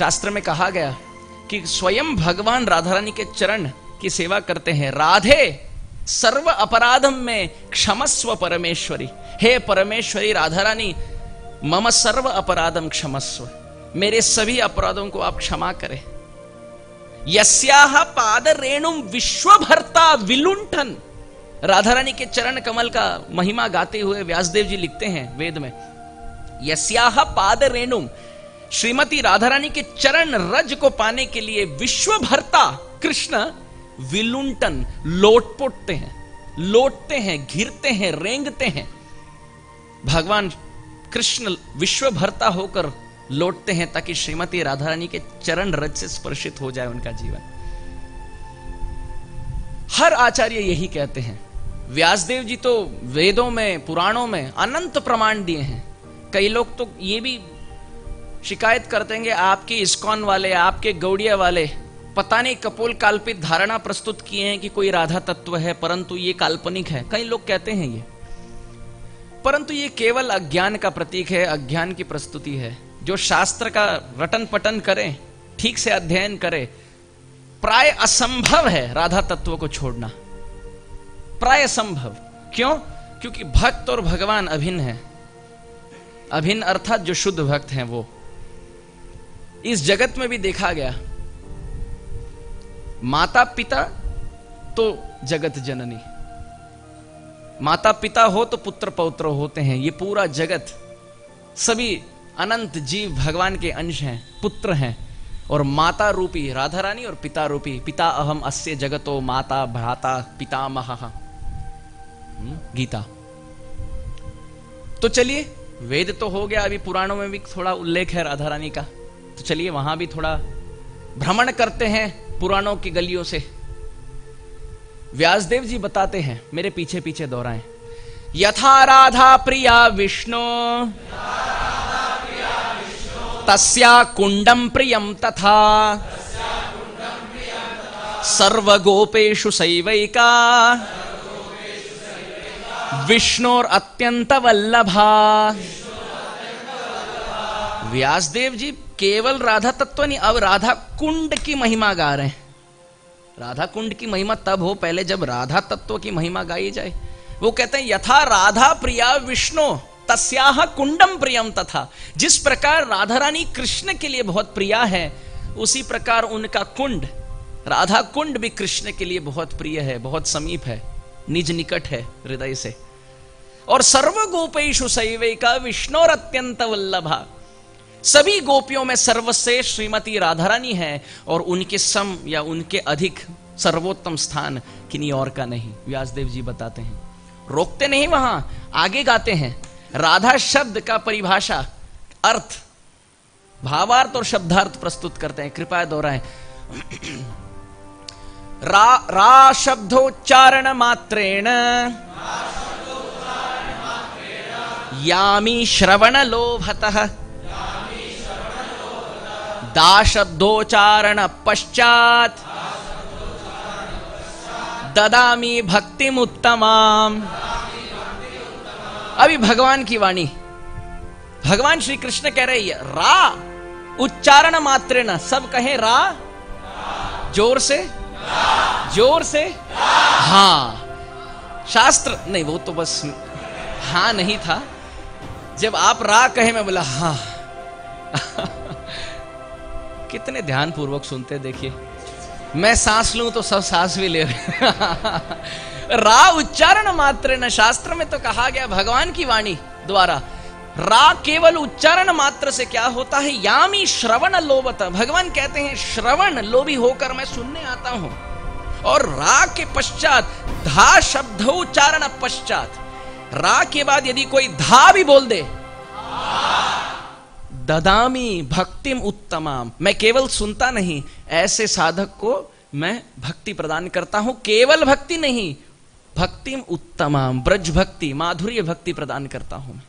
शास्त्र में कहा गया कि स्वयं भगवान राधा रानी के चरण की सेवा करते हैं। राधे, सर्व अपराधम में क्षमस्व परमेश्वरी। हे परमेश्वरी राधा रानी मम सर्व अपराधम क्षमस्व। मेरे सभी अपराधों को आप क्षमा करें। यस्याह पाद रेणुम विश्वभरता विलुंठन राधा रानी के चरण कमल का महिमा गाते हुए व्यासदेव जी लिखते हैं वेद में। यस्याह पाद रेणुम श्रीमती राधा रानी के चरण रज को पाने के लिए विश्वभरता कृष्ण विलुंटन लोटपोटते हैं, लोटते हैं, घिरते हैं, रेंगते हैं। भगवान कृष्ण विश्वभरता होकर लौटते हैं ताकि श्रीमती राधा रानी के चरण रज से स्पर्शित हो जाए उनका जीवन। हर आचार्य यही कहते हैं, व्यासदेव जी तो वेदों में, पुराणों में अनंत प्रमाण दिए हैं। कई लोग तो ये भी शिकायत करते हैं आपके इस्कॉन वाले, आपके गौड़िया वाले। पता नहीं कपोल काल्पित धारणा प्रस्तुत किए हैं कि कोई राधा तत्व है, परंतु ये काल्पनिक है। कई लोग कहते हैं ये। परंतु ये केवल अज्ञान का प्रतीक है, अज्ञान की प्रस्तुति है। जो शास्त्र का रटन पटन करे, ठीक से अध्ययन करे, प्राय असंभव है राधा तत्व को छोड़ना। प्राय असंभव। क्यों? क्योंकि भक्त और भगवान अभिन्न है। अभिन्न अर्थात जो शुद्ध भक्त हैं वो। इस जगत में भी देखा गया। माता पिता तो जगत जननी। माता पिता हो तो पुत्र पौत्र होते हैं। ये पूरा जगत सभी अनंत जीव भगवान के अंश हैं पुत्र हैं। और माता रूपी राधा रानी और पिता रूपी पिता अहम अस्य जगतो माता भ्राता पितामह। हम्म, गीता। तो चलिए वेद तो हो गया अभी पुराणों में भी थोड़ा उल्लेख है राधा रानी का। तो चलिए वहाँ भी थोड़ा भ्रमण करते हैं पुराणों की गलियों से। व्यासदेव जी बताते हैं, मेरे पीछे पीछे दोहराएँ। यथा राधा प्रिया विष्णु। तस्या कुंडम प्रियम तथा। सर्वगोपेशु सैवैका। विष्णुर अत्यंत वल्लभा व्यासदेव जी, केवल राधा तत्व नहीं, अब राधा कुंड की महिमा गा रहे हैं। राधा कुंड की महिमा तब हो पहले जब राधा तत्व की महिमा गाई जाए। वो कहते हैं, यथा राधा प्रिया विष्णु, तस्याह कुंडम प्रियम तथा। जिस प्रकार राधा रानी कृष्ण के लिए बहुत प्रिया है, उसी प्रकार उनका कुंड, राधा कुंड भी कृष्ण के लिए बहुत प्रिय है, बहुत समीप है, निज निकट है हृदय से। और सर्व गोपेशु विष्णु और अत्यंत वल्लभा। सभी गोपियों में सर्वश्रेष्ठ श्रीमती राधा रानी है और उनके सम या उनके अधिक सर्वोत्तम स्थान किन्हीं और का नहीं। व्यासदेव जी बताते हैं। रोकते नहीं वहाँ, आगे गाते हैं। राधा शब्द का परिभाषा, अर्थ, भावार्थ और शब्दार्थ प्रस्तुत करते हैं। कृपया दोहराएँ। रा रा शब्दोच्चारण मात्रेण। यामी श्रवण लोभतः। दाशब्दोच्चारण पश्चात ददामी भक्ति उत्तमाम अभी भगवान की वाणी। भगवान श्री कृष्ण कह रहे हैं, रा, उच्चारण मात्र न। सब कहे, रा, ज़ोर से? ज़ोर से? हाँ। शास्त्र, नहीं, वो तो बस हाँ नहीं था। जब आप रा कहे, मैं बोला हाँ। कितने ध्यान पूर्वक सुनते देखिए। मैं सांस लूँ तो सब सांस भी ले रा उच्चारण मात्र न, शास्त्र में तो कहा गया भगवान की वाणी द्वारा। रा केवल उच्चारण मात्र से क्या होता है? यामी श्रवण लोभत। भगवान कहते हैं, श्रवण लोभी होकर मैं सुनने आता हूँ। और रा के पश्चात धा शब्द उच्चारण पश्चात। रा के बाद यदि कोई धा भी बोल दे ददामी भक्तिम उत्तमाम। मैं केवल सुनता नहीं, ऐसे साधक को मैं भक्ति प्रदान करता हूँ। केवल भक्ति नहीं, भक्तिम उत्तमाम ब्रज भक्ति माधुर्य भक्ति प्रदान करता हूँ